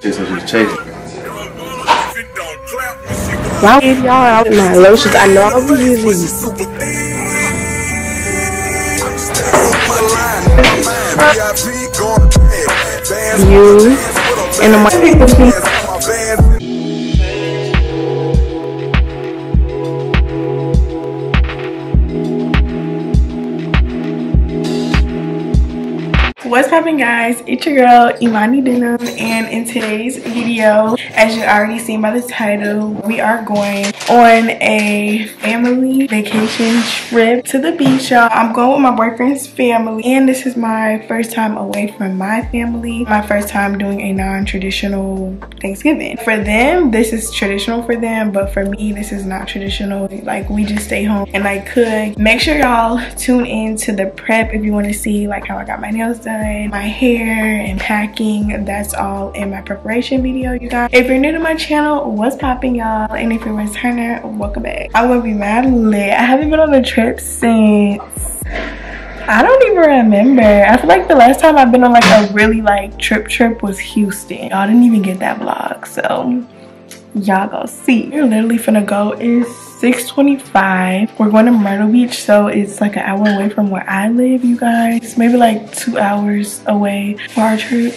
Why give y'all out my lotions? I know I was using you and the What's poppin' guys? It's your girl Emonee Denim and in today's video, as you already seen by the title, we are going on a family vacation trip to the beach y'all. I'm going with my boyfriend's family and this is my first time away from my family. My first time doing a non-traditional Thanksgiving. For them, this is traditional for them, but for me, this is not traditional. Like we just stay home and I could. Make sure y'all tune in to the prep if you want to see like how I got my nails done done my hair and packing that's all in my preparation video you guys if you're new to my channel what's popping y'all and if you're a returner welcome back i'm gonna be mad lit i haven't been on a trip since I don't even remember. I feel like the last time I've been on like a really like trip trip was Houston. Y'all didn't even get that vlog. So y'all go see. We're literally finna go. It's 6.25. We're going to Myrtle Beach, so it's like an hour away from where I live, you guys. Maybe like two hours away for our trip.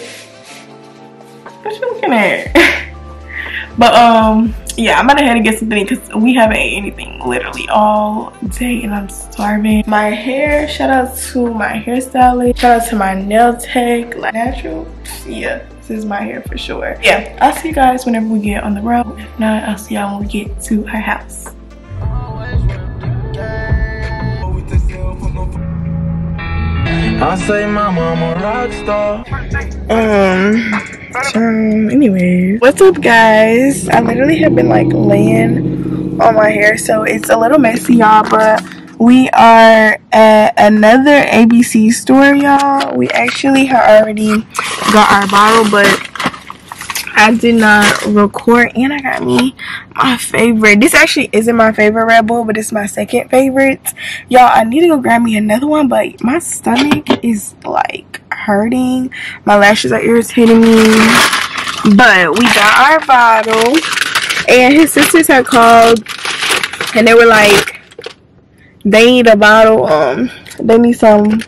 What you looking at? but um, yeah, I'm gonna head and get something because we haven't ate anything literally all day and I'm starving. My hair, shout out to my hairstylist. Shout out to my nail tech, like natural. Yeah, this is my hair for sure. Yeah, I'll see you guys whenever we get on the road. If not, I'll see y'all when we get to our house. I say my mama rock star. Um, so anyways, what's up guys? I literally have been like laying on my hair so it's a little messy y'all but we are at another ABC store y'all. We actually have already got our bottle but I did not record and I got me my favorite. This actually isn't my favorite Red Bull, but it's my second favorite. Y'all, I need to go grab me another one, but my stomach is like hurting. My lashes are irritating me. But we got our bottle and his sisters had called and they were like, they need a bottle. Um, they need some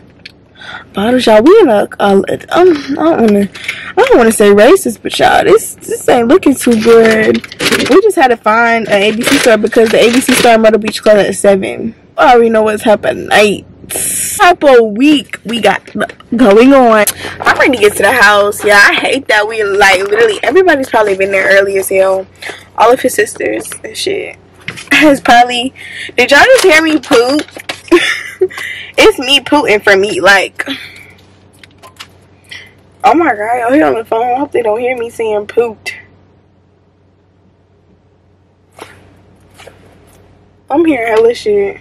bottles, y'all. We in a, um, I don't wanna, I don't wanna say racist, but y'all, this this ain't looking too good. We just had to find an ABC store because the ABC store in Beach closed at seven. I already know what's happening night. Type of week we got going on. I'm ready to get to the house. Yeah, I hate that we like literally everybody's probably been there early as hell. All of his sisters and shit has probably. Did y'all just hear me poop? it's me pooting for me. Like, oh my god, y'all on the phone. I hope they don't hear me saying pooped. I'm hearing hella shit.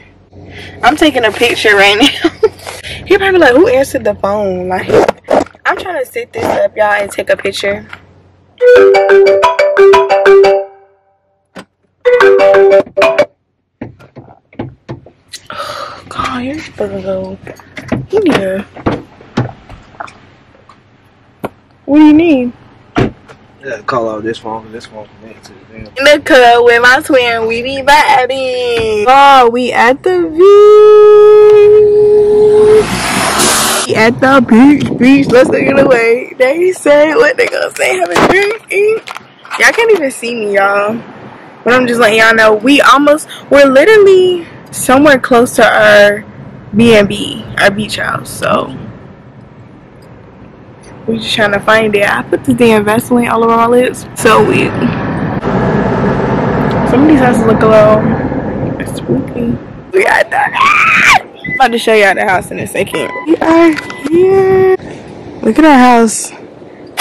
I'm taking a picture right now. he probably like, who answered the phone? Like, I'm trying to set this up, y'all, and take a picture. God, you're supposed to go here. What do you need? Yeah, call out this phone this phone connected to the. In the cut with my twin, we be vibing. Oh, we at the beach. We at the beach, beach. Let's take it away. They say what they gonna say. Have a drink, eat. Y'all can't even see me, y'all. But I'm just letting y'all know we almost, we're literally somewhere close to our B&B, our beach house. So we're just trying to find it. I put this damn Vaseline all over my lips. So weird. Some of these houses look a little spooky. We got that. I'm about to show y'all the house in a second. We are here. Look at our house.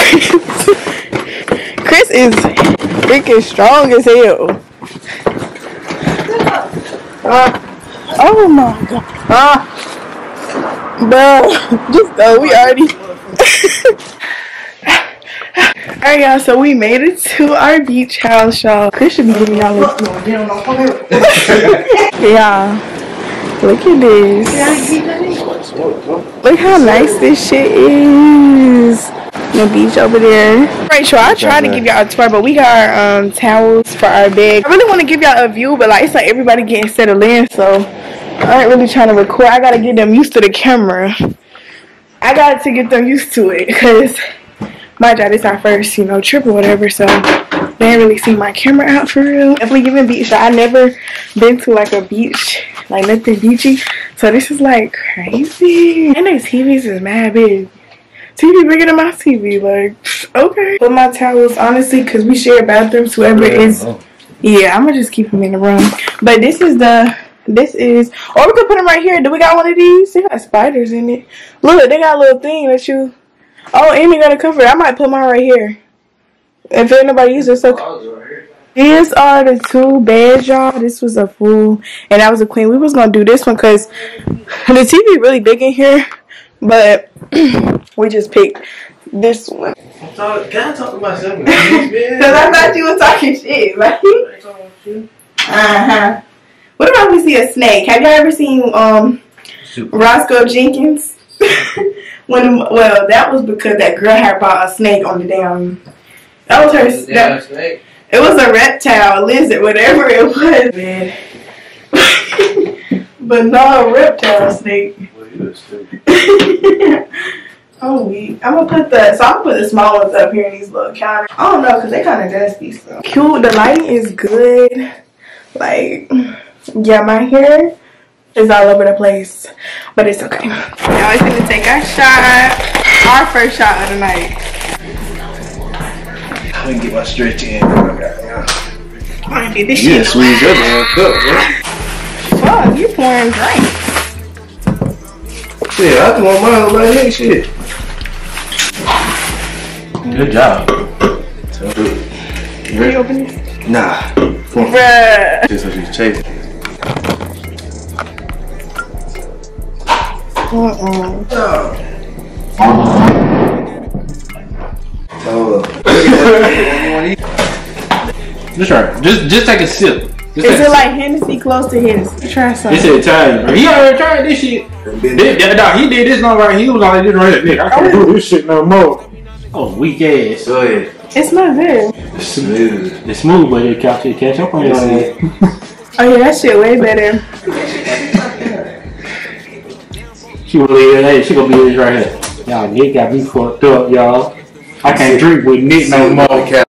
Chris is freaking strong as hell. Uh, oh my god. Ah. Bro, just go. We already. Alright, y'all. So we made it to our beach house, y'all. Chris should be giving y'all this. yeah. Look at this. Look how nice this shit is. The beach over there. Rachel, I tried to give y'all a tour, but we got our um, towels for our bed. I really want to give y'all a view, but like it's like everybody getting settled in, so I ain't really trying to record. I gotta get them used to the camera. I got to get them used to it because my job is our first, you know, trip or whatever. So they ain't really see my camera out for real. If we giving beach, I never been to like a beach, like nothing beachy. So this is like crazy. And their TVs is mad big. TV bigger than my TV. Like, okay. Put my towels, honestly, because we share bathrooms. Whoever is, yeah, I'm gonna just keep them in the room. But this is the, this is, or we could put them right here. Do we got one of these? They got spiders in it. Look, they got a little thing that you. Oh, Amy got a cover. I might put mine right here. If anybody uses it, so. These are the two beds, y'all. This was a fool, and I was a queen. We was gonna do this one because the TV really big in here, but we just picked this one. So, can I talk to myself? Because I thought you were talking shit, right? Uh huh. What about we see a snake? Have y'all ever seen um Roscoe Jenkins? when well, that was because that girl had bought a snake on the damn. That was her. That, snake. it was a reptile, a lizard, whatever it was, man. but not a reptile snake. Well, you was stupid. oh, weak. I'm gonna put the so I'm gonna put the small ones up here in these little counters. I don't know because they kind of dusty. So cute. The lighting is good. Like, yeah, my hair is all over the place, but it's okay. Now it's gonna take our shot, our first shot of the night. I'm gonna get my stretch in. Okay. I'm gonna get this You shit. done squeeze your damn cup, man. Fuck, you pouring drink. Shit, I just want mine on my head, shit. Good job. So, you Can you open this? Nah. Come on. Bruh. Just so she's chasing. Mm-mm. Oh. you want to eat? Just try. Just just take a sip. Just Is take it like Hennessy close to Hennessy? Try some. sip. It's Italian. bro. He already tried this shit. Been This, that, dog, he did this long right. He was like this right here. Nigga, I can't oh. do this shit no more. Oh, weak ass. Go ahead. It smells good. Smooth. It's smooth, but it catch it catch up on your head. Oh yeah, that shit way better. She gonna leave hey, she gonna be this right here. Y'all, Nick got me fucked up, y'all. I can't drink with Nick no more.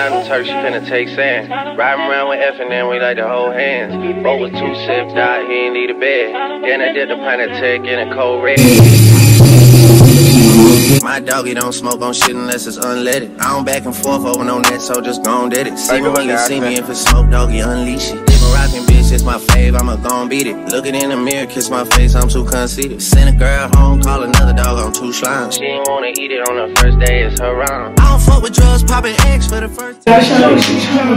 We ain't even out in Turks, you finna take sand. Riding around with F and then we like to hold hands. Bo was too sipped out, he ain't need a bed. Then I did the pint of tech in a cold red. My doggy don't smoke on shit unless it's unleaded. I don't back and forth over no net, so just gon' did it. See me when you see me, if it's smoke, doggy, unleash it. If rockin' bitch, it's my fave, I'ma gon' beat it. Looking in the mirror, kiss my face, I'm too conceited. Send a girl home, call another dog, I'm too slime. She ain't wanna eat it on the first day, it's her round. I don't fuck with drugs, poppin' X for the first time.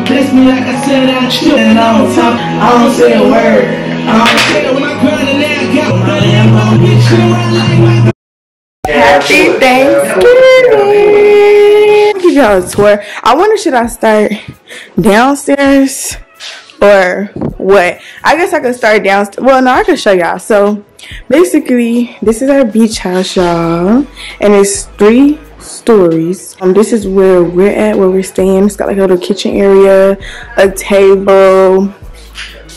Bless me like I said I should, and I don't talk, I don't say a word. I don't say it when I grind and now I got my damn own bitch. You know I like my Happy Thanksgiving. Give y'all a tour. I wonder should I start downstairs or what? I guess I could start downstairs. Well, no, I can show y'all. So basically, this is our beach house, y'all, and it's three stories. Um, this is where we're at, where we're staying. It's got like a little kitchen area, a table,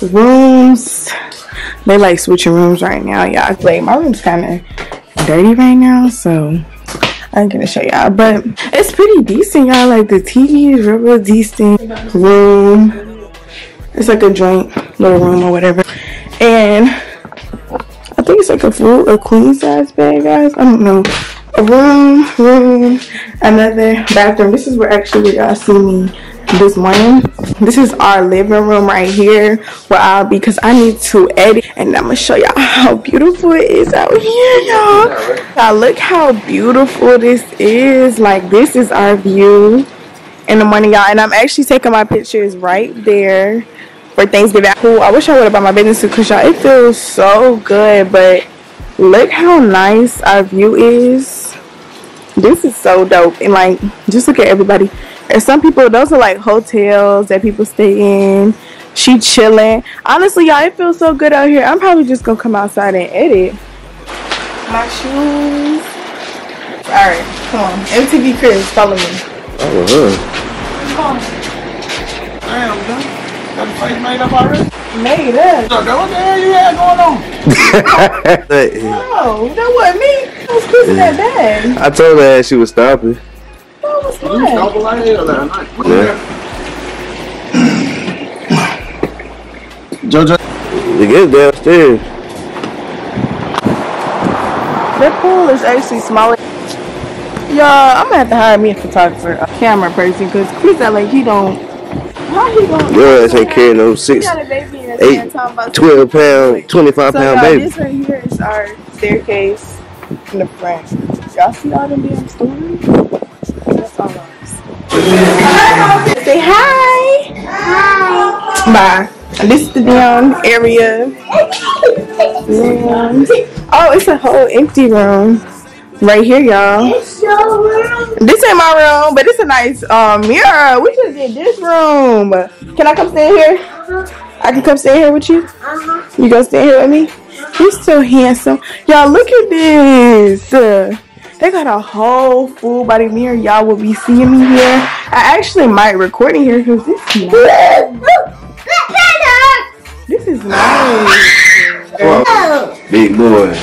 rooms. They like switching rooms right now, y'all. Like my room's kind of dirty right now, so I'm gonna show y'all. But it's pretty decent, y'all. Like the TV is real, real decent. Room. It's like a joint little room or whatever. And I think it's like a full a queen size bed, guys. I don't know. A room, room, another bathroom. This is where actually y'all see me this morning. This is our living room right here where I'll be because I need to edit and I'm gonna show y'all how beautiful it is out here, y'all. Look how beautiful this is. Like this is our view in the morning, y'all. And I'm actually taking my pictures right there for Thanksgiving. Cool. I wish I would have bought my business suit because y'all it feels so good. But look how nice our view is. This is so dope. And like just look at everybody. And some people those are like hotels that people stay in. She chilling. Honestly, y'all, it feels so good out here. I'm probably just gonna come outside and edit. My shoes. Alright, come on. MTV Chris, follow me. Oh, huh. Damn, done. Got the face made up already? Made up. So, what the hell you had going on? No, that wasn't me. That was Chris in that bag. I told her she was stopping. That was You fine. stop like hell last night. Yeah. Jojo. The get downstairs. That pool is actually smaller. Y'all, I'm gonna have to hire me a photographer, a camera person, because Chris that like he don't. How he gonna? Your ass ain't carrying no six, got a baby in his eight, hand talking about 12 pound, 25 So pound baby. this right here is our staircase in the front. Y'all see all them damn stories? That's all ours. Say hi. Hi. Bye. And This is the damn area. Yeah. Oh, it's a whole empty room. Right here, y'all. This ain't my room, but it's a nice um, mirror. We should did this room. Can I come stay here? I can come stay here with you? You gonna stay here with me? He's so handsome. Y'all, look at this. Uh, they got a whole full body mirror. Y'all will be seeing me here. I actually might record in here because this is nice. This is nice. Big boy.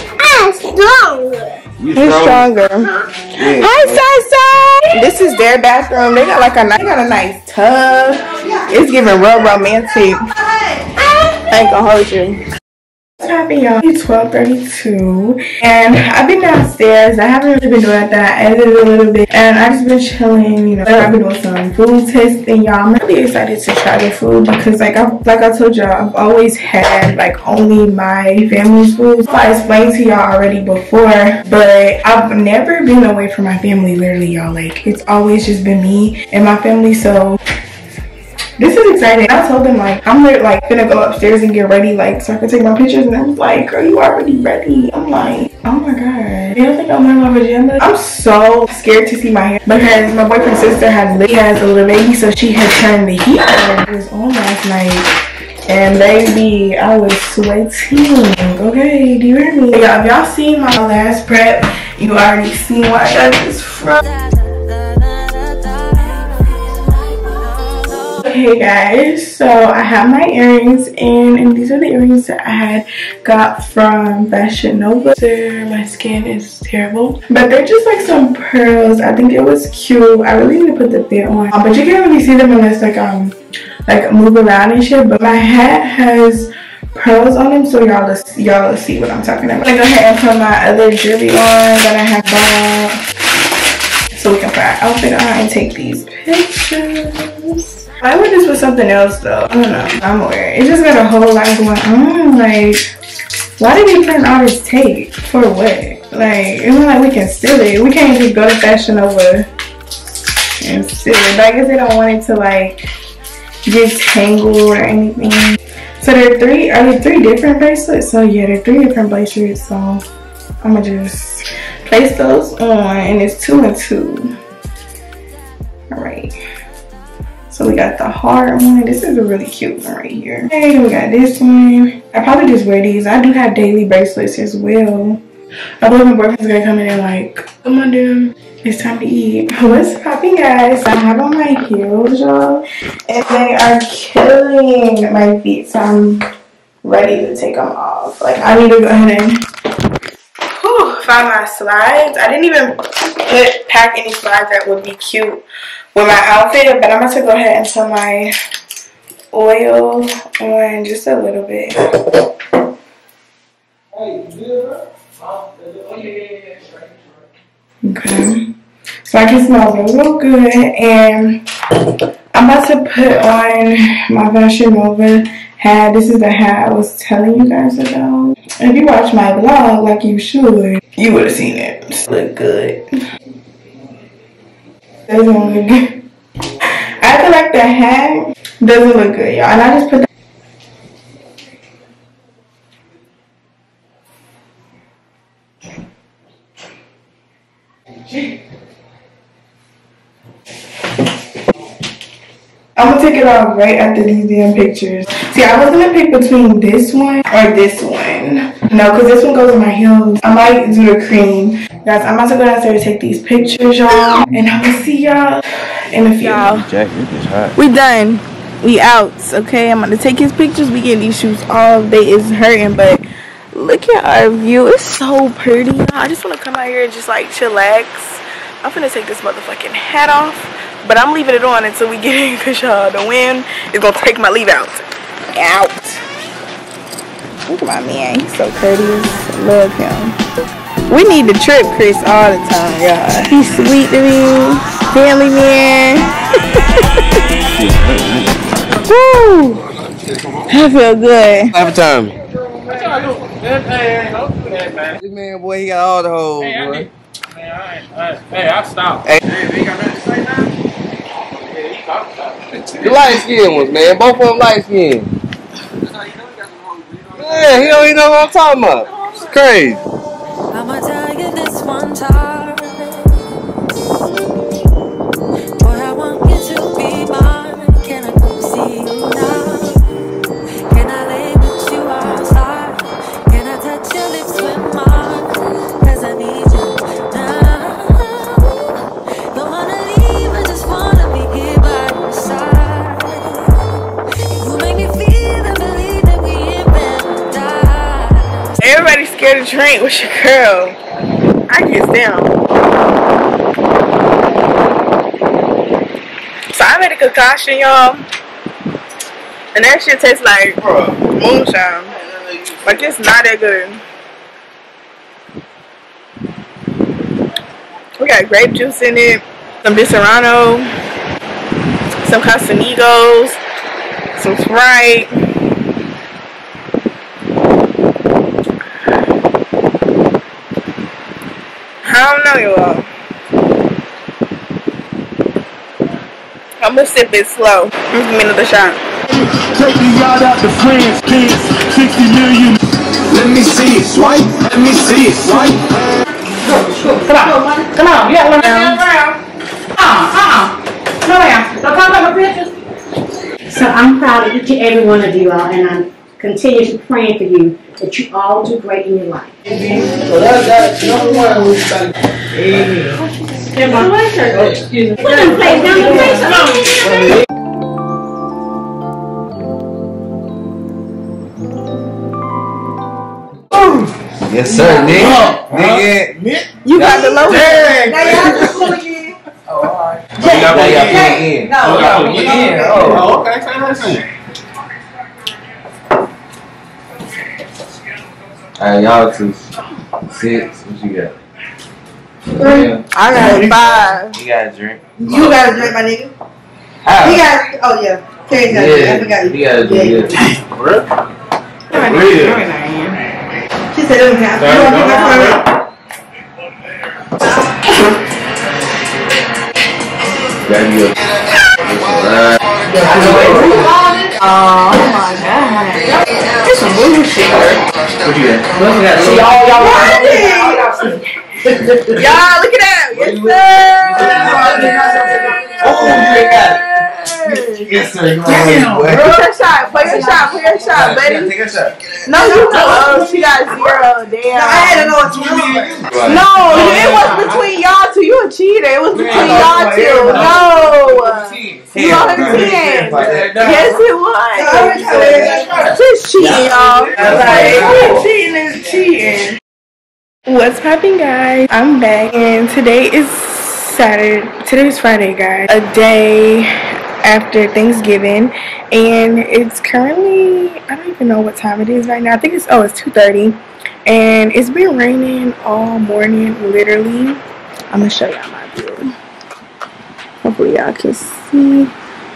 You He's strong? stronger. Hi, Sasa. This is their bathroom. They got like a, they got a nice tub. It's giving real romantic. I ain't gonna hold you. What's happening, y'all? It's 12:32, and I've been downstairs. I haven't really been doing that. I edited a little bit, and I've just been chilling. You know, I've been doing some food testing, y'all. I'm really excited to try the food because, like, I like I told y'all, I've always had like only my family's food. I explained to y'all already before, but I've never been away from my family. Literally, y'all. Like, it's always just been me and my family. So this is exciting. I told them like I'm like gonna go upstairs and get ready like so I can take my pictures and I was like, girl, you already ready. I'm like, oh my god. You don't think I'm wearing my pajama? I'm so scared to see my hair because my boyfriend's sister has he has a little baby, so she had turned the heat on. It was on last night. And baby, I was sweating. Okay, do you hear me? Y'all, if y'all seen my last prep, you already seen where I got this from. Okay guys, so I have my earrings in and these are the earrings that I had got from Fashion Nova. My skin is terrible, but they're just like some pearls. I think it was cute. I really need to put the fit on, Um, but you can't really see them unless like um like move around and shit. But my hat has pearls on them, so y'all y'all see what I'm talking about. I'm gonna go ahead and put my other jewelry on that I have bought so we can put our outfit on and take these pictures. I would this with something else though. I don't know. I'm aware. It just got a whole lot going on. Like, why did we print all this tape? For what? Like, it's not like we can steal it. We can't just go to Fashion Nova and steal it. I guess they don't want it to like get tangled or anything. So there are three, are there three different bracelets? So yeah, there are three different bracelets. So I'm gonna just place those on and it's two and two. All right. So we got the hard one. This is a really cute one right here. Hey, we got this one. I probably just wear these. I do have daily bracelets as well. I believe my boyfriend's gonna come in and like, come on dude, it's time to eat. What's popping guys? I have on my heels, y'all. And they are killing my feet. So I'm ready to take them off. Like I need to go ahead and find my slides. I didn't even put pack any slides that would be cute with my outfit, but I'm about to go ahead and put my oil on just a little bit. Okay. So I can smell real good and I'm about to put on my Fashion Nova hat. This is the hat I was telling you guys about. If you watch my vlog like you should, you would have seen it. Look good. Doesn't look good. I feel like the hat doesn't look good, y'all. And I just put the I'm gonna take it off right after these damn pictures. See, I was gonna pick between this one or this one. No, because this one goes in my heels. I might do the cream. Guys, I'm about to go downstairs to take these pictures, y'all. And I'm gonna see y'all in a few. Jack, you just hot. We done. We out. Okay, I'm gonna take his pictures. We getting these shoes all day. It's hurting, but look at our view. It's so pretty. I just wanna come out here and just like chillax. I'm gonna take this motherfucking hat off, but I'm leaving it on until we get in because y'all, the wind is gonna take my leave out. Out. Look at my man. He's so courteous. Love him. We need to trip Chris all the time, y'all. He's sweet to me. Family man. Woo! I feel good. Have a time. This man, boy, he got all the hoes, boy. Hey, I stopped. Hey. The light skinned ones, man. Both of them light skinned. Yeah, he don't even know what I'm talking about. It's crazy. Drink. with your girl? I get down. So I made a concoction, y'all. And that shit tastes like moonshine. Like it's not that good. We got grape juice in it, some Disaronno, some Casamigos, some Sprite. I don't know you all. I'm gonna sip it slow. Give me another shot. Take the yard out to France, kids, 60 million. Let me see it, swipe. Let me see it, swipe. Come on. Come on. You got one down. Uh-uh. Uh-uh. No, ma'am. Don't talk about my pictures. So I'm proud of each and every one of you all, and I'm continuously praying for you that you all do great in your life. So that's that. Number one, we got Excuse me. Put them plates down, the plates Yes, sir, nigga. Nigga. You got the low Dang. Now you have to pull again. Now y'all put it in. No, no, no, in. Oh, okay. Say that thing. Alright, y'all two. Six. What you got? Yeah. I got five. You got a drink. You gotta drink, my nigga. How? He got. Oh yeah. Terry's got. I forgot. you gotta do Yeah. this. She said it was time. You want to drink my phone? Grab you a. Oh my god. It's some bullshit. What you got? See, y'all, y'all. Y'all, look at that. Yes, Oh, you got it. Yes, sir. Damn, sir. Put your shot. Put your shot. Put your shot, buddy. Take a shot. No, you know. She got zero. Damn. No, I had to know what you meant. No, it was between y'all two. You a cheater. It was between y'all two. No. You on her ten. Yes, it was. Just cheating, y'all. Like, cheating is cheating. What's popping, guys? I'm back, and today is Saturday. Today is Friday, guys. A day after Thanksgiving, and it's currently I don't even know what time it is right now. I think it's oh, it's 2:30, and it's been raining all morning, literally. I'm gonna show y'all my view. Hopefully, y'all can see.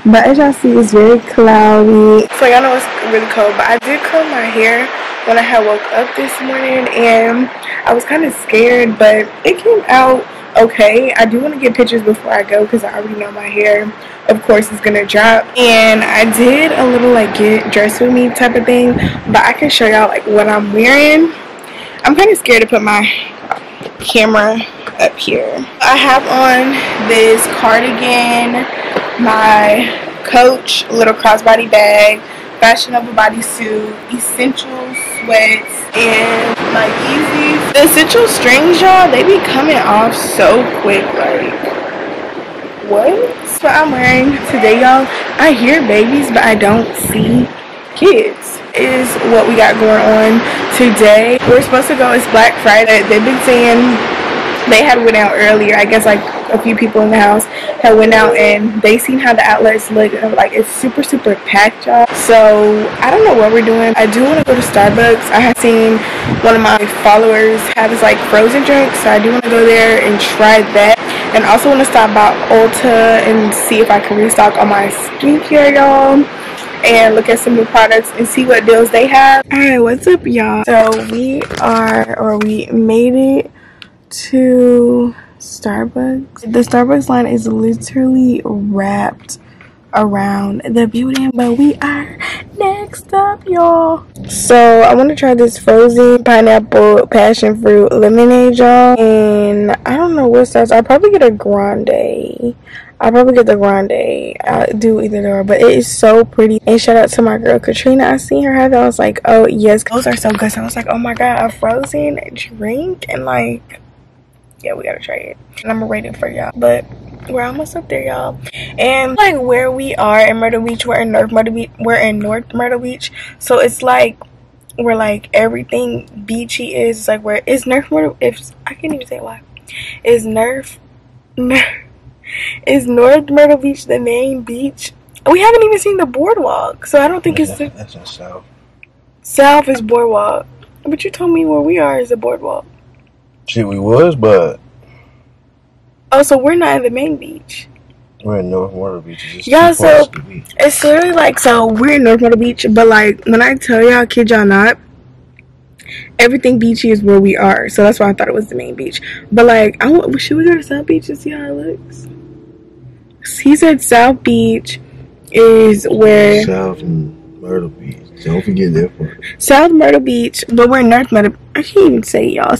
But as y'all see, it's very cloudy. So y'all know it's really cold. But I did comb my hair when I had woke up this morning, and I was kind of scared, but it came out okay. I do want to get pictures before I go because I already know my hair, of course, is gonna drop. And I did a little like get dressed with me type of thing, but I can show y'all like what I'm wearing. I'm kind of scared to put my camera up here. I have on this cardigan, my Coach little crossbody bag, fashionable bodysuit, Essential sweats, and my Yeezys. The Essential strings, y'all, they be coming off so quick. Like, what? what I'm wearing today, y'all. I hear babies, but I don't see kids. Is what we got going on today. We're supposed to go. It's Black Friday. They've been saying they had went out earlier. I guess like a few people in the house had went out and they seen how the outlets look. Like it's super super packed y'all. So i don't know what we're doing. I do want to go to starbucks. I have seen one of my followers have this like frozen drink so i do want to go there and try that. And also want to stop by ulta and see if i can restock on my skincare y'all and look at some new products and see what deals they have. All right what's up y'all? So we are or we made it to Starbucks. The Starbucks line is literally wrapped around the building, but we are next up, y'all. So I want to try this frozen pineapple passion fruit lemonade, y'all. And I don't know what size. I'll probably get a grande. I'll probably get the grande. I'll do either or, but it is so pretty. And shout out to my girl Katrina. I seen her have it. I was like, oh yes, those are so good. So I was like, oh my god, a frozen drink and like yeah, we gotta try it. And I'm waiting for y'all. But we're almost up there, y'all. And like where we are in Myrtle Beach, we're in North Myrtle Beach. We're in North Myrtle Beach. So it's like where like everything beachy is. It's like where is North Myrtle if I can't even say why. Is Nerf Nerf is North Myrtle Beach the main beach? We haven't even seen the boardwalk, so I don't think that's it's the that's South. south is boardwalk. But you told me where we are is the boardwalk. Shit, we was, but Oh, so we're not in the main beach. we're in North Myrtle Beach. It's Yeah, so- to be. It's literally like so we're in North Myrtle Beach, but like when I tell y'all, kid y'all not, everything beachy is where we are. So that's why I thought it was the main beach. But like, I want, should we go to South Beach and see how it looks? He said South Beach is where South Myrtle Beach. Don't forget that part. South Myrtle Beach, but we're in North Myrtle. I can't even say y'all.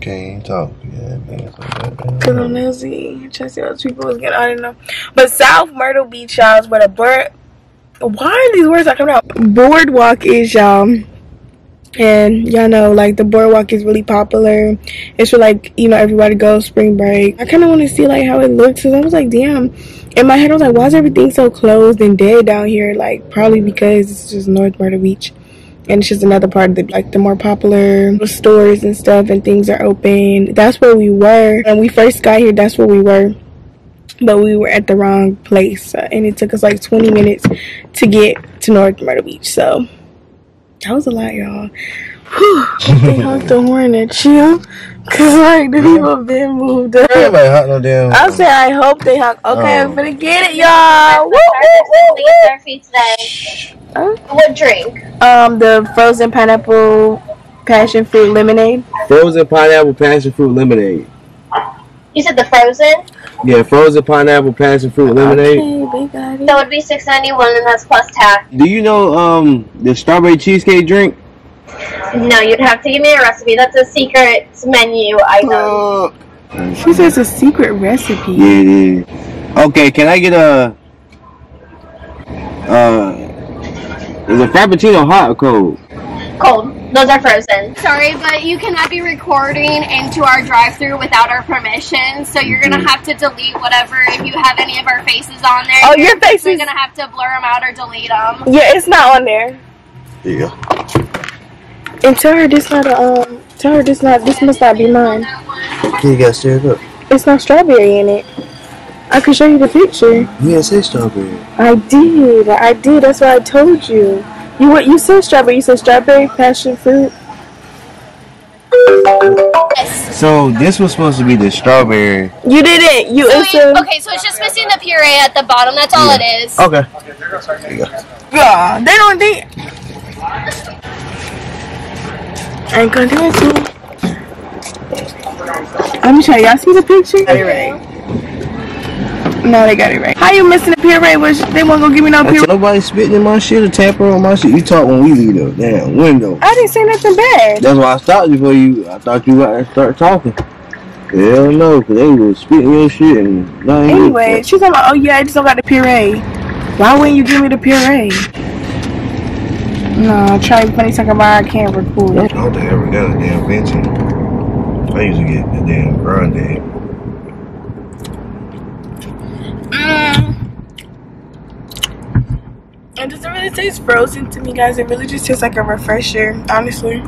Can't talk. Yeah, man. So goddamn- Cause I'm nosy. See what people was getting. Don't know. But South Myrtle Beach, y'all, is where the bird. Why are these words not coming out? Boardwalk is y'all. And y'all know, like the boardwalk is really popular. It's for, like you know everybody goes spring break. I kind of want to see like how it looks. Cause I was like, damn. In my head, I was like, why is everything so closed and dead down here? Like probably because it's just North Myrtle Beach and it's just another part of the like the more popular stores and stuff and things are open. That's where we were. When we first got here that's where we were. But we were at the wrong place uh, and it took us like 20 minutes to get to north myrtle beach so. That was a lot y'all. They honked the horn at you because like the people been moved up Everybody hot no damn. I said I hope they honk. Okay, I'm Oh. finna get it, y'all. Woo, woo, woo, woo. therapy. Huh? What drink? Um, the frozen pineapple passion fruit lemonade. Frozen pineapple passion fruit lemonade. You said the frozen, Yeah, frozen pineapple passion fruit lemonade. Okay, they got it. so it would be six ninety one, and that's plus tax. Do you know um the strawberry cheesecake drink? No, you'd have to give me a recipe. That's a secret menu item. Uh, She says a secret recipe. yeah, it is. Okay, can I get a uh is a frappuccino hot or cold? Cold. Those are frozen. Sorry, but you cannot be recording into our drive-through without our permission. So you're gonna have to delete whatever if you have any of our faces on there. Oh, your faces. You're gonna have to blur them out or delete them. Yeah, it's not on there. Yeah. And tell her this not a um. Tell her this not. This must not be mine. You got stirred up. It's not strawberry in it. I can show you the picture. You didn't say strawberry. I did. I did. That's what I told you. You what? You said strawberry. You said strawberry passion fruit. So this was supposed to be the strawberry. You didn't. You. So it's you- okay, so it's just missing the puree at the bottom. That's all it is. Okay. There you go. Yeah, they don't think. I ain't gonna do it to. Let me show y'all. See the picture? Got it right. No, they got it right. How you missing the puree? Which they won't go give me no puree? nobody spitting in my shit or tampering on my shit. You talk when we leave the damn window. I didn't say nothing bad. That's why I stopped before you. I thought you were to start talking. Hell no, because they was spitting your shit and nothing. Anyway, she's about, oh yeah, I just don't got the puree. Why wouldn't you give me the puree? No, try funny talking about I can't record. I don't think I ever got a damn venti. I used to get a damn grande. Um, it doesn't really taste frozen to me, guys. It really just tastes like a refresher, honestly.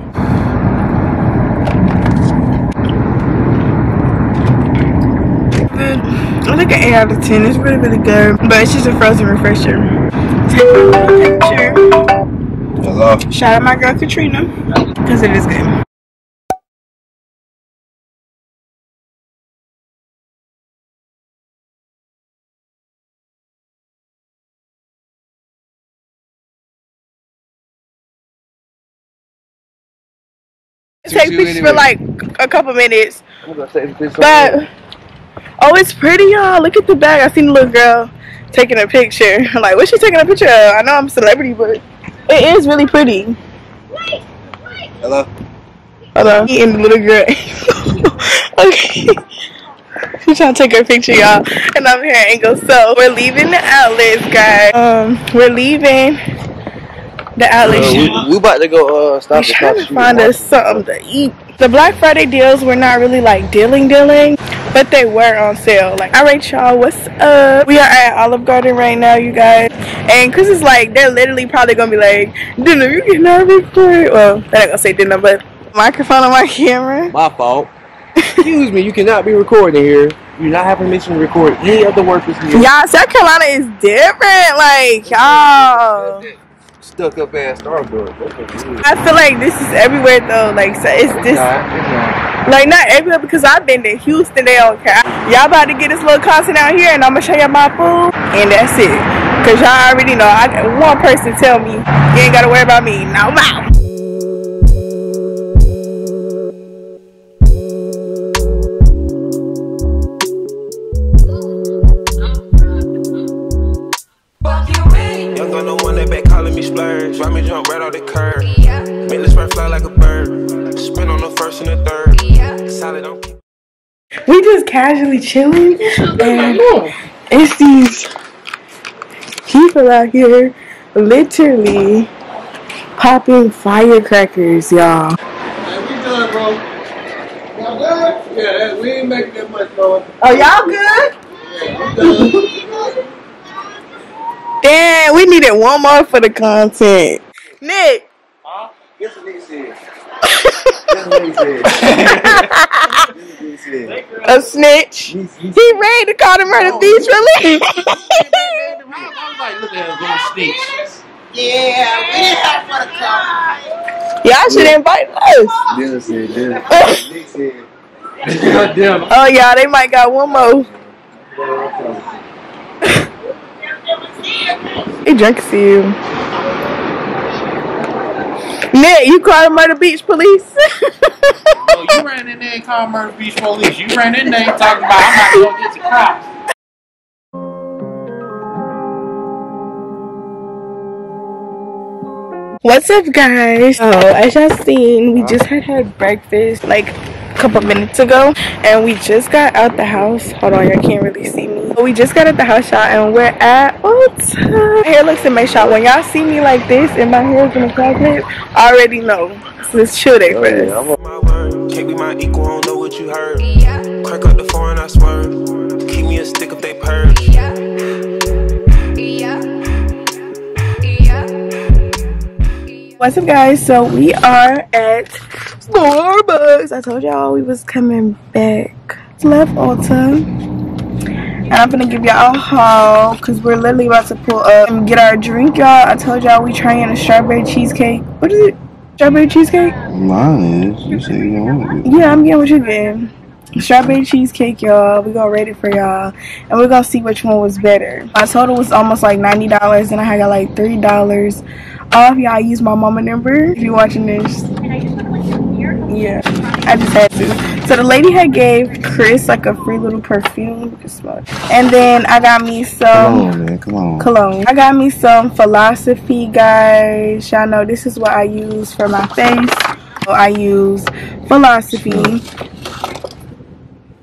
Mm, I like an 8 out of 10. It's really, really good. But it's just a frozen refresher. Take a little picture. Hello? Shout out my girl Katrina. Because it is good. Take pictures for like a couple minutes. But oh, it's pretty, y'all. Look at the bag. I seen the little girl taking a picture. I'm like, what's she taking a picture of? I know I'm a celebrity, but it is really pretty. Hello? Hello. Me and the little girl. okay. She's trying to take her picture, y'all. And I'm here at Angle. So we're leaving the outlets, guys. Um, we're leaving the outlets. Uh, we, we about to go uh, stop We're trying to find us something to eat. The Black Friday deals were not really like dealing dealing, but they were on sale. Like, all right, y'all, what's up? We are at Olive Garden right now, you guys. And Chris is like, they're literally probably gonna be like, dinner, you cannot record. Well, they're not gonna say dinner, but microphone on my camera. My fault. Excuse me, you cannot be recording here. You not have permission to record any of the workers here. Y'all, South Carolina is different. Like, y'all. Stuck up ass Starbucks. That's what it is. I feel like this is everywhere though. Like, so it's this. Nah, it's not. Like not everywhere because I've been to Houston, they don't care. Y'all about to get this little content out here and I'm gonna show y'all my food and that's it. Cause y'all already know I got one person tell me you ain't gotta worry about me no more. Chilling and it's these people out here literally popping firecrackers, y'all. bro. Y'all done? Yeah, we ain't making that much noise. Oh, y'all good? Yeah, we done. Damn, we needed one more for the content. Nick. A snitch. He ready to call the murder beach release. Y'all should invite us. Dylan said, Dylan. Nick said, Oh yeah, they might got one more. He a few. Nick, you called the murder beach police? Oh, you ran in there and called Murder Beach Police. You ran in there and talking about I'm about to go get the cops. What's up, guys? So, as y'all seen, we just had had breakfast like a couple minutes ago, and we just got out the house. Hold on, y'all can't really see me. But we just got at the house, y'all, and we're at oh, Ulta. My hair looks in my shot When y'all see me like this and my hair is in a closet, I already know. So it's chill day for us. my word. Can't be my equal, don't know what you heard. yeah. Crack up the foreign, I swerve. Keep me a stick if they purge. What's up, guys? So we are at Starbucks. I told y'all we was coming back. Left Ulta. And I'm gonna give y'all a haul because we're literally about to pull up and get our drink, y'all. I told y'all we trying a strawberry cheesecake. What is it? Strawberry cheesecake? Mine is. You say you don't want it. Yeah, I'm getting what you're getting. Strawberry cheesecake, y'all. We gonna rate it for y'all, and we're gonna see which one was better. My total was almost like ninety dollars, and I got like three dollars off. Y'all use my mama number if you're watching this. Yeah, I just had to. So the lady had gave Chris like a free little perfume, You can smell it. and then I got me some. Come on, man. Come on. cologne. I got me some philosophy, guys. Y'all know this is what I use for my face. So I use philosophy.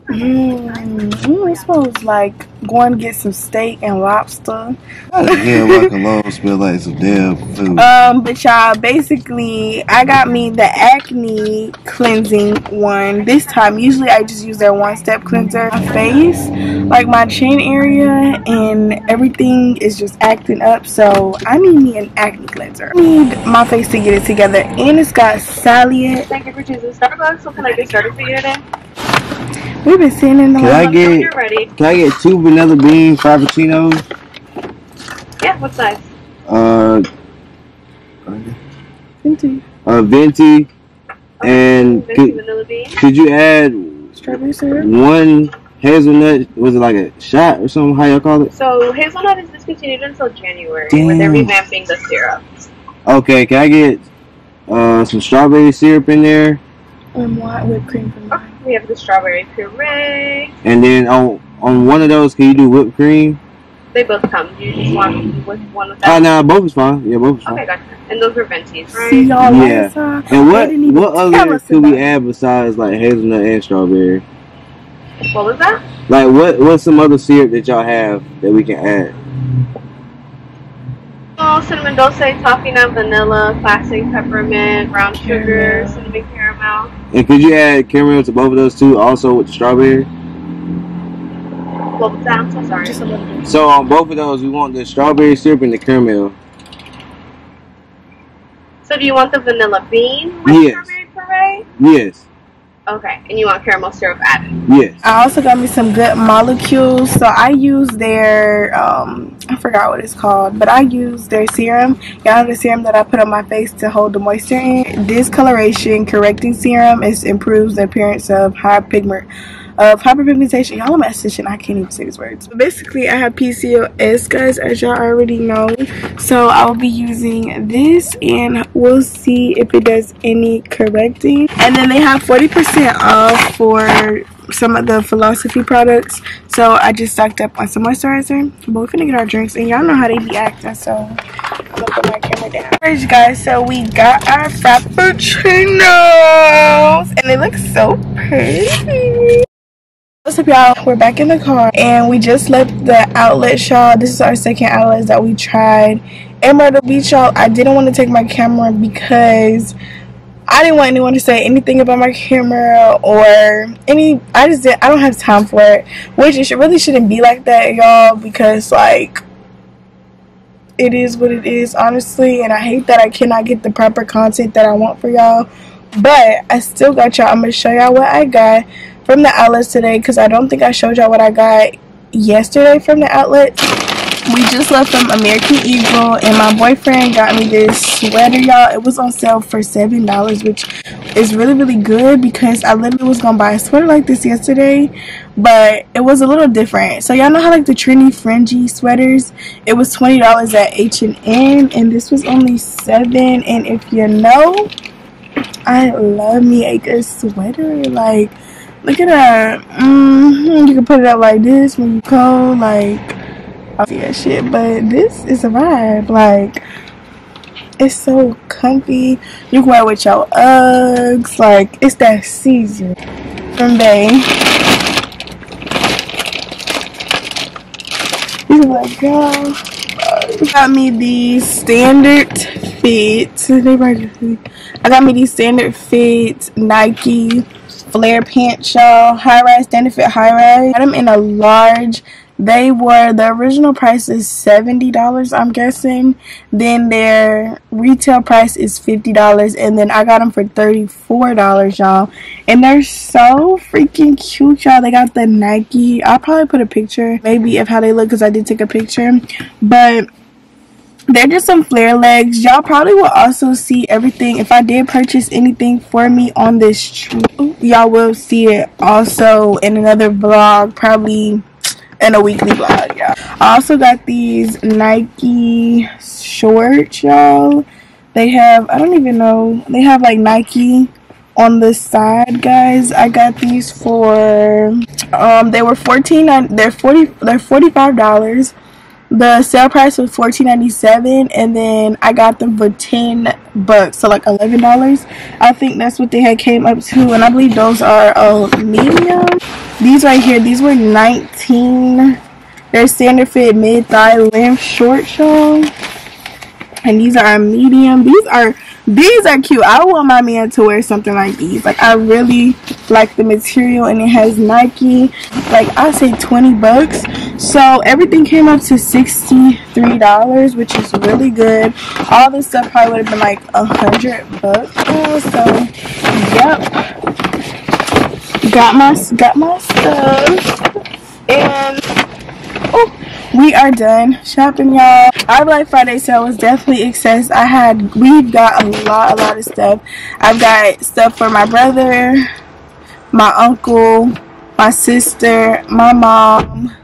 Mmm, mm, it smells like going to get some steak and lobster. How the hell my smell like some damn food? Um, but y'all, basically, I got me the acne cleansing one this time. Usually, I just use their one-step cleanser. My face, like my chin area, and everything is just acting up. So I need me an acne cleanser. I need my face to get it together, and it's got salicylic. Thank you for choosing Starbucks. What can I get started for you today? We've been sitting in the Can I get ready. can I get two vanilla bean frappuccinos? Yeah, what size? Uh, Venti. uh, venti, and Venti could, vanilla bean. could you add Strawberry syrup. one hazelnut? Was it like a shot or something? How y'all call it? So hazelnut is discontinued until January when they're revamping the syrup. Okay, can I get uh some strawberry syrup in there, And white whipped cream for mine. We have the strawberry puree. and then on on one of those, can you do whipped cream? They both come. You just want with one with Oh, that. Uh, no, both is fine. Yeah, both is fine. Okay, gotcha. And those are ventis, right? See y'all Yeah. last time. And what what other us could we add besides like hazelnut and strawberry? What was that? Like what what's some other syrup that y'all have that we can add? Oh, cinnamon dulce, toffee nut, vanilla, classic peppermint, brown sugar, cinnamon caramel. And could you add caramel to both of those two also with the strawberry? What was? I'm so sorry. Just a little bit. So on both of those, we want the strawberry syrup and the caramel. So do you want the vanilla bean with Yes. strawberry puree? Yes, Okay, and you want caramel syrup added. yes. I also got me some good molecules. So I use their um I forgot what it's called, but I use their serum. Y'all know the serum that I put on my face to hold the moisture in. Discoloration correcting serum is improves the appearance of high pigment of hyperpigmentation. Y'all I'm esthetician, I can't even say these words. Basically I have PCOS guys as y'all already know. So I will be using this and we'll see if it does any correcting. And then they have 40% off for some of the philosophy products. So I just stocked up on some moisturizer. But we're gonna get our drinks and y'all know how they be acting. So I'm gonna put my camera down. Alright you guys, so we got our frappuccinos and they look so pretty. What's up y'all? We're back in the car and we just left the outlet y'all. This is our second outlet that we tried in Myrtle Beach y'all. I didn't want to take my camera because I didn't want anyone to say anything about my camera or any I just did I don't have time for it. Which it should, really shouldn't be like that y'all because like it is what it is honestly and I hate that I cannot get the proper content that I want for y'all. But I still got y'all. I'm gonna show y'all what I got from the outlets today because I don't think I showed y'all what I got yesterday from the outlet. We just left from American Eagle and my boyfriend got me this sweater, y'all. It was on sale for $7, which is really, really good because I literally was going to buy a sweater like this yesterday, but it was a little different. So y'all know how like the trendy fringy sweaters, it was $20 at H&M and this was only 7 and if you know, I love me a good sweater. Like, look at that. hmm You can put it up like this when you cold. Like, I see shit. But this is a vibe. Like, it's so comfy. You can wear it with your Uggs. Like, it's that season. From Bay. He's like, girl. Got me these standard fit. I got me these standard fit Nike flare pants, y'all. High rise, standard fit, high rise. Got them in a large. They were the original price is seventy dollars, I'm guessing. Then their retail price is fifty dollars, and then I got them for thirty four dollars, y'all. And they're so freaking cute, y'all. They got the Nike. I'll probably put a picture, maybe, of how they look, because I did take a picture. But they're just some flare legs. Y'all probably will also see everything. If i did purchase anything for me on this trip y'all will see it also in another vlog probably in a weekly vlog y'all. I also got these nike shorts y'all. They have i don't even know they have like nike on the side guys. I got these for um they were 14 they're 40 they're 45 dollars the sale price was $14.97 and then I got them for 10 bucks so like $11 I think that's what they had came up to and I believe those are uh, medium. These right here these were 19 they're standard fit mid thigh length short y'all and these are a medium. These are these are cute. I want my man to wear something like these. Like i really like the material and it has nike like i say 20 bucks. So everything came up to 63 dollars which is really good. All this stuff probably would have been like a hundred bucks so yep. Got my got my stuff. And oh we are done shopping y'all. Our black friday sale was definitely excess. I had we've got a lot a lot of stuff. I've got stuff for my brother my uncle my sister my mom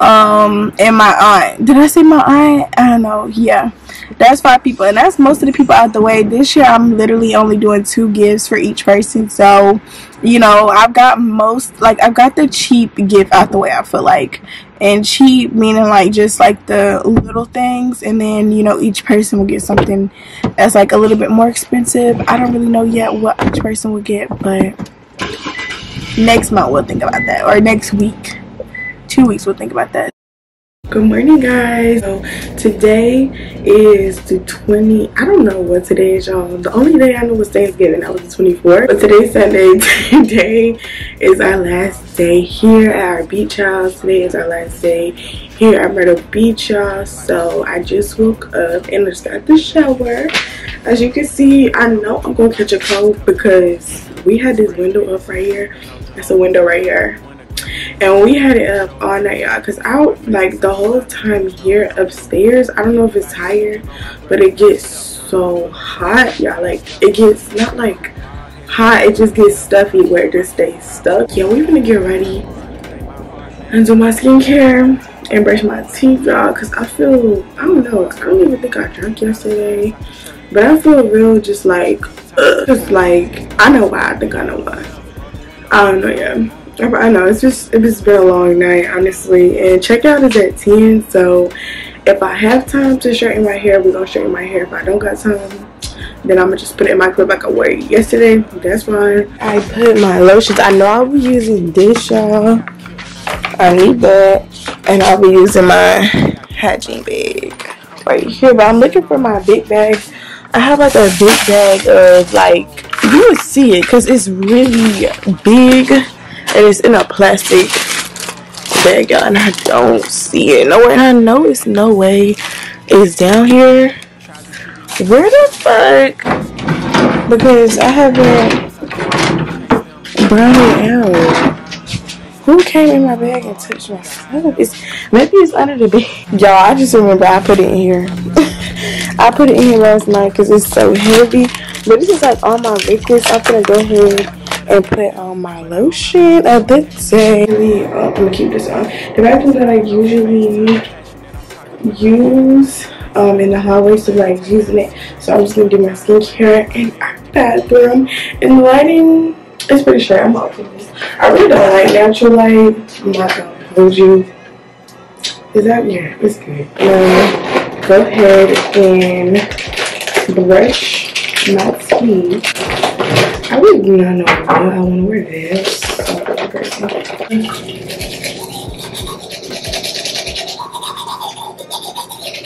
um and my aunt. Did i say my aunt? I don't know. Yeah. That's five people and that's most of the people out the way. This year i'm literally only doing two gifts for each person so you know i've got most like i've got the cheap gift out the way i feel like. And cheap meaning like just like the little things and then you know each person will get something that's like a little bit more expensive. I don't really know yet what each person will get but next month we'll think about that or next week two weeks we'll think about that. Good morning guys. So today is the 20 i don't know what today is y'all. The only day i know was thanksgiving. That was the 24th but today's sunday. Today is our last day here at our beach house. Today is our last day here at myrtle beach y'all. So i just woke up and just got the shower. As you can see i know i'm gonna catch a cold because we had this window up right here. That's a window right here and we had it up all night y'all because out like the whole time here upstairs i don't know if it's higher but it gets so hot y'all. Like it gets not like hot it just gets stuffy where it just stays stuck. Yeah we're gonna get ready and do my skincare and brush my teeth y'all because i feel i don't know i don't even think i drank yesterday but i feel real just like just like i know why i think i know why. I don't know yeah I know it's just it's been a long night honestly. And checkout is at 10 so if I have time to straighten my hair we're gonna straighten my hair. If I don't got time then I'm gonna just put it in my clip like I wore yesterday. That's fine. I put my lotions. I know I'll be using this y'all. I need that. And I'll be using my hygiene bag right here. But I'm looking for my big bag. I have like a big bag of like you will see it because it's really big and it's in a plastic bag y'all and I don't see it. Nowhere I know it's no way. It's down here. Where the fuck? Because I haven't brought it out. Who came in my bag and touched my stuff? It's, maybe it's under the bed. Y'all I just remember I put it in here. I put it in here last night because it's so heavy. But this is like all my liquids. I'm gonna go ahead and put on my lotion of the day. Uh, I'm gonna keep this on. The bathroom that I usually use um, in the hallway, so like using it. So I'm just gonna do my skincare in our bathroom. And the lighting is pretty sure I'm open this. I really don't like natural light. I'm not gonna hold you. Is that yeah? It's good. Now go ahead and brush my teeth. I really do not know I want to wear this.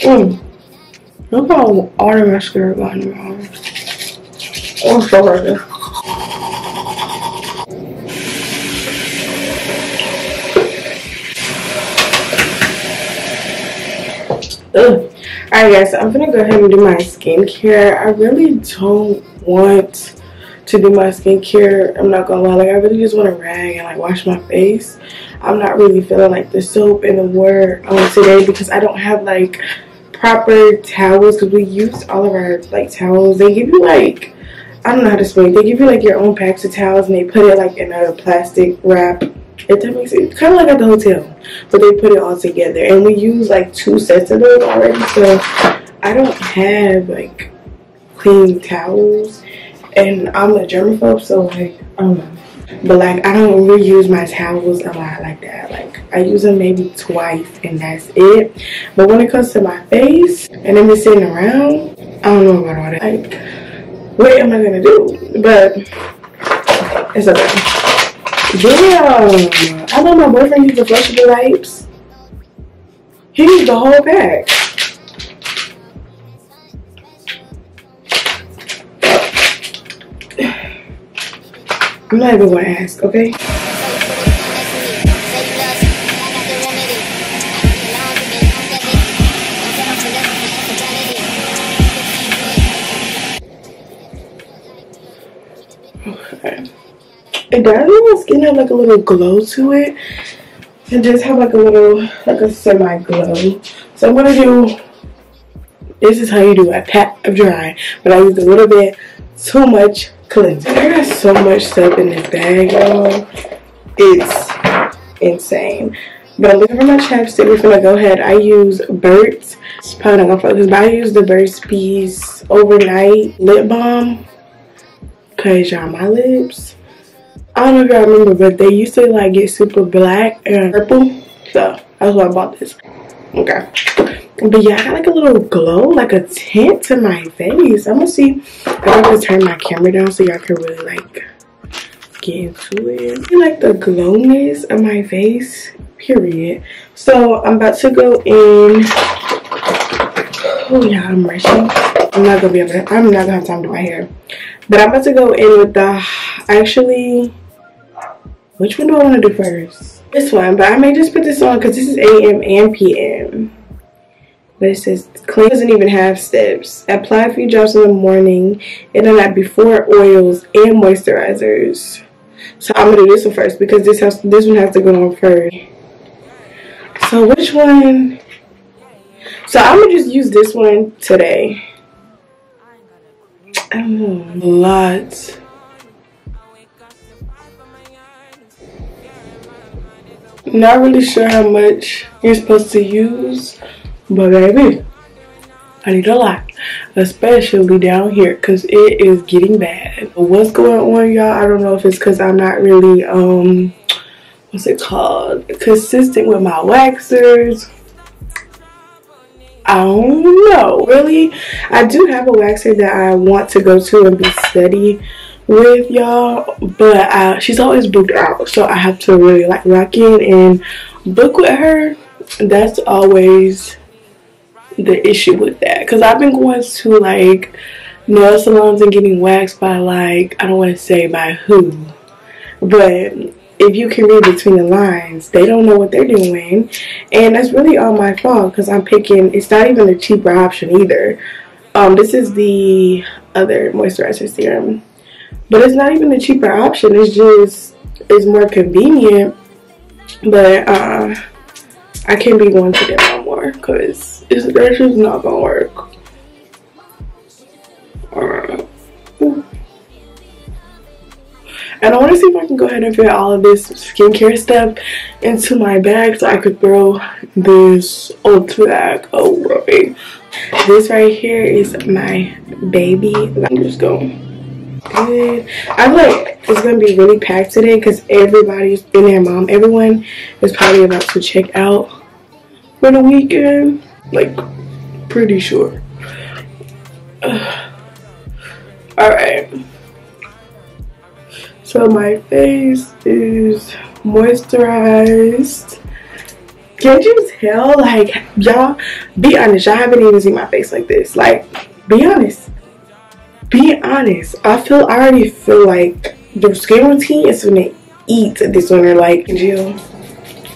Mm. Look how all the mascara got in my arms. Oh, so right. Alright guys, so I'm gonna go ahead and do my skincare. I really don't want to do my skincare. I'm not gonna lie, like I really just want to rag and like wash my face. I'm not really feeling like the soap and the water um, today because I don't have like proper towels because we used all of our like towels. They give you like, I don't know how to explain. They give you like your own packs of towels and they put it like in a plastic wrap. If makes sense, kind of like at the hotel, but they put it all together. And we use like two sets of those already, so I don't have like clean towels and I'm a germaphobe, so like, um, but like I don't reuse my towels a lot like that. Like I use them maybe twice and that's it. But when it comes to my face and then sitting around, I don't know about all that. Like, what am I gonna do? But it's okay. Damn. I know my boyfriend used the flushable wipes. He used the whole pack. I'm not even gonna ask, okay? Okay. It does my skin have like a little glow to it. It does have like a little, like a semi glow. So I'm gonna do, this is how you do a pat of dry. But I used a little bit too much I got so much stuff in this bag, y'all. It's insane. But looking for my chapstick. We're gonna go ahead. I use Burt's. It's probably not gonna focus, but I use the Burt's Bees Overnight Lip Balm. Cause y'all, my lips. I don't know if y'all remember, but they used to like get super black and purple. So that's why I bought this. Okay. But yeah, I got like a little glow, like a tint to my face. I'm gonna see if I can turn my camera down so y'all can really like get into it. I like the glowness of my face, period. So I'm about to go in. Oh yeah, I'm rushing. I'm not gonna be able to, I'm not gonna have time to do my hair. But I'm about to go in with the, actually, which one do I want to do first? This one, but I may just put this on because this is AM and PM. But it says clean doesn't even have steps. Apply a few drops in the morning and then add before oils and moisturizers. So I'm gonna do this one first because this has this one has to go on first. So which one? So I'm gonna just use this one today. I don't know, a lot. Not really sure how much you're supposed to use, but baby, I need a lot, especially down here because it is getting bad. What's going on, y'all? I don't know if it's because I'm not really, um, what's it called, consistent with my waxers. I don't know. Really, I do have a waxer that I want to go to and be steady with y'all but uh, she's always booked out so i have to really like rock in and book with her that's always the issue with that. Because i've been going to like nail salons and getting waxed by like i don't want to say by who but if you can read between the lines they don't know what they're doing and that's really all my fault because i'm picking it's not even a cheaper option either. Um this is the other moisturizer serum but it's not even a cheaper option it's just it's more convenient but uh i can't be going to more because it's that's just not gonna work and I want to see if I can go ahead and fit all of this skincare stuff into my bag so I could throw this Ulta bag away. This right here is my baby. I'm just going good. I feel like it's gonna be really packed today because everybody's in their mom. Everyone is probably about to check out for the weekend. Like, pretty sure. Alright. So my face is moisturized. Can't you tell? Like, y'all, be honest. Y'all haven't even seen my face like this. Like, be honest be honest, I feel I already feel like the skin routine is gonna eat this winter like Jill.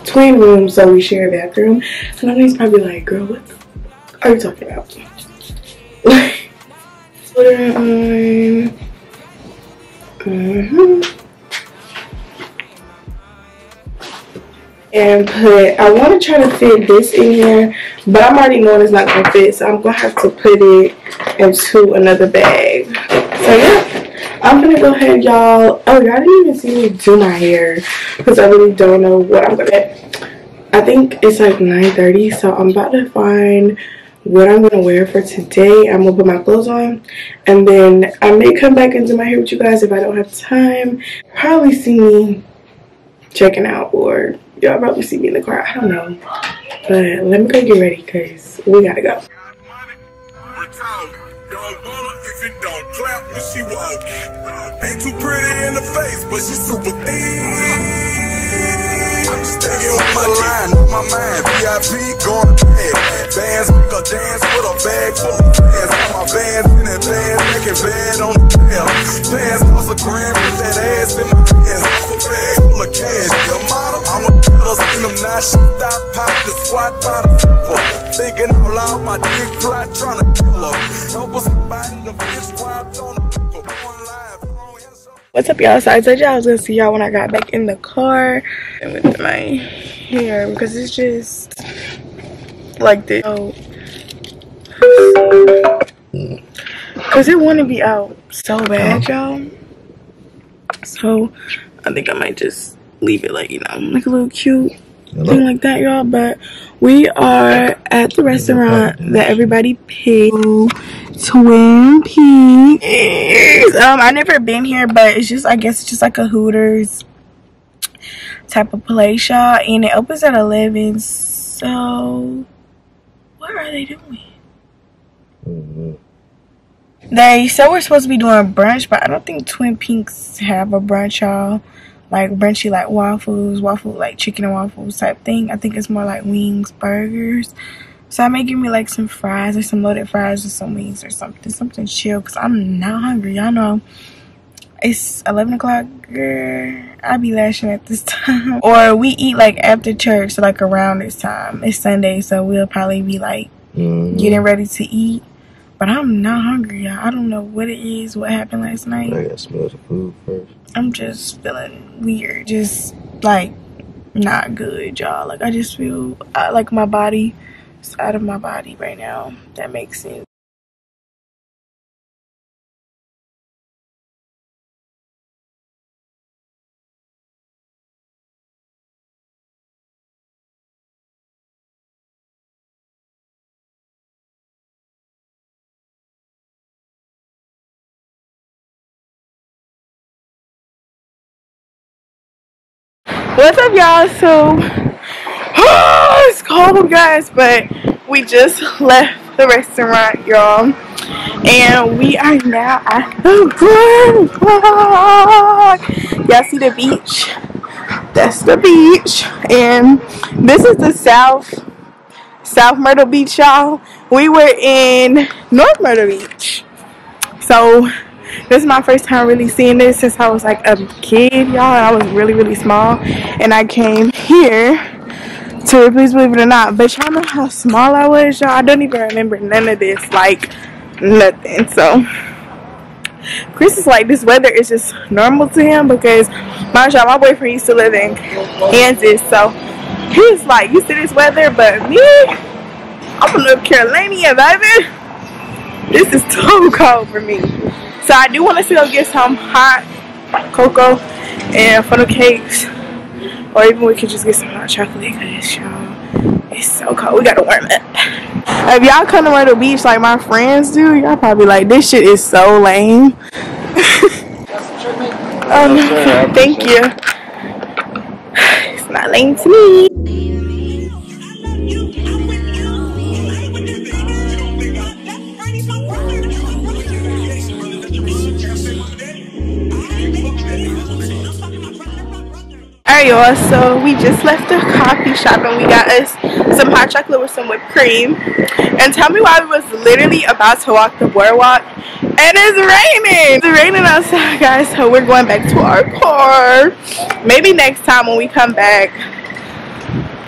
Twin rooms, so we share a bathroom. And I'm probably like, girl, what are you talking about? it on. Mm-hmm. and put I want to try to fit this in here but I'm already knowing it's not gonna fit so I'm gonna have to put it into another bag so yeah I'm gonna go ahead y'all. Oh y'all didn't even see me do my hair because I really don't know what I'm gonna I think it's like 9:30, so I'm about to find what I'm gonna wear for today. I'm gonna put my clothes on and then I may come back and do my hair with you guys if I don't have time. Probably see me checking out or y'all probably see me in the car. I don't know. But let me go get ready because we gotta go she walk. Ain't too pretty in the face, but she super thin. I'm on my line, on my mind. VIP going bad. Bands make a dance with a bag full of fans. Got my bands in that band, making bad on the tail. Pants cost a grand, put that ass in my hands. Off a bag full of cash. Your model, I'm a pedal, seen them now. She stop, pop the squat by the flipper. Thinking out loud, my dick fly, trying to kill her. Help us biting the fish, wiped on the What's up, y'all? So I told y'all I was gonna see y'all when I got back in the car and with my hair because it's just like this. Oh. Cause it want to be out so bad, uh-huh. y'all. So I think I might just leave it like you know, like a little cute thing like that, y'all. But we are at the restaurant that everybody picked. Twin Peaks. Um, I never been here, but it's just I guess it's just like a Hooters type of place, y'all. And it opens at eleven. So what are they doing? They said we're supposed to be doing brunch, but I don't think Twin Peaks have a brunch, y'all. Like brunchy, like waffles, waffle, like chicken and waffles type thing. I think it's more like wings, burgers. So I may give me like some fries or some loaded fries or some wings or something, something chill. Cause I'm not hungry. Y'all know it's 11 o'clock. Girl, I be lashing at this time. Or we eat like after church, so like around this time. It's Sunday, so we'll probably be like Mm-hmm. getting ready to eat. But I'm not hungry, y'all. I don't know what it is, what happened last night. I gotta smell the food first. I'm just feeling weird. Just like not good, y'all. Like I just feel uh, like my body is out of my body right now. That makes sense. Up, y'all? So it's cold, guys, but we just left the restaurant, y'all, and we are now at the boardwalk. Y'all see the beach? That's the beach, and this is the South South Myrtle Beach, y'all. We were in North Myrtle Beach, so this is my first time really seeing this since I was like a kid, y'all. I was really, really small. And I came here to please believe it or not. But y'all know how small I was, y'all. I don't even remember none of this. Like nothing. So Chris is like this weather is just normal to him because my y'all, my boyfriend used to live in Kansas. So he's like used to this weather, but me, I'm from North Carolina, baby. This is too cold for me. So I do want to still get some hot cocoa and funnel cakes. Or even we could just get some hot chocolate because y'all, it's so cold. We gotta warm up. If y'all come to Myrtle Beach like my friends do, y'all probably like this shit is so lame. Um, oh no, thank you. It's not lame to me. Alright y'all, so we just left the coffee shop and we got us some hot chocolate with some whipped cream. And tell me why we was literally about to walk the boardwalk and it's raining. It's raining outside guys, so we're going back to our car. Maybe next time when we come back,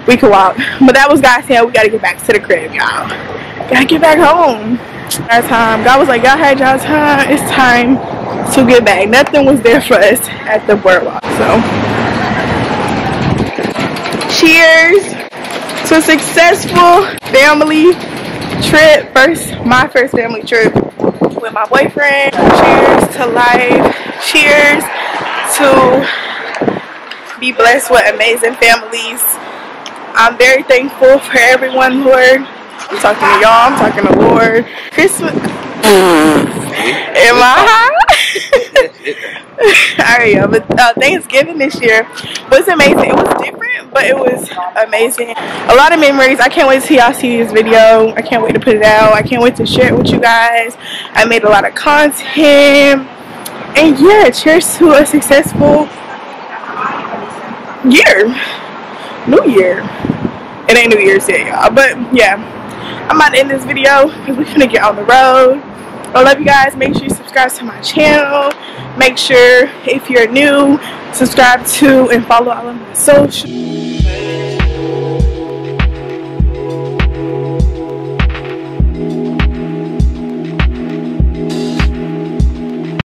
we can walk. But that was God saying we gotta get back to the crib, y'all. Gotta get back home. Our time. God was like, y'all had y'all time. It's time to get back. Nothing was there for us at the boardwalk. So cheers to a successful family trip. First, my first family trip with my boyfriend. Cheers to life. Cheers to be blessed with amazing families. I'm very thankful for everyone, Lord. I'm talking to y'all. I'm talking to Lord. Christmas. Am I high? Alright, y'all. But uh, Thanksgiving this year was amazing. It was different, but it was amazing. A lot of memories. I can't wait till y'all see this video. I can't wait to put it out. I can't wait to share it with you guys. I made a lot of content. And yeah, cheers to a successful year. New Year. It ain't New Year's yet, y'all. But yeah, I'm about to end this video because we're gonna get on the road. I love you guys. Make sure you subscribe to my channel. Make sure if you're new, subscribe to and follow all of my socials.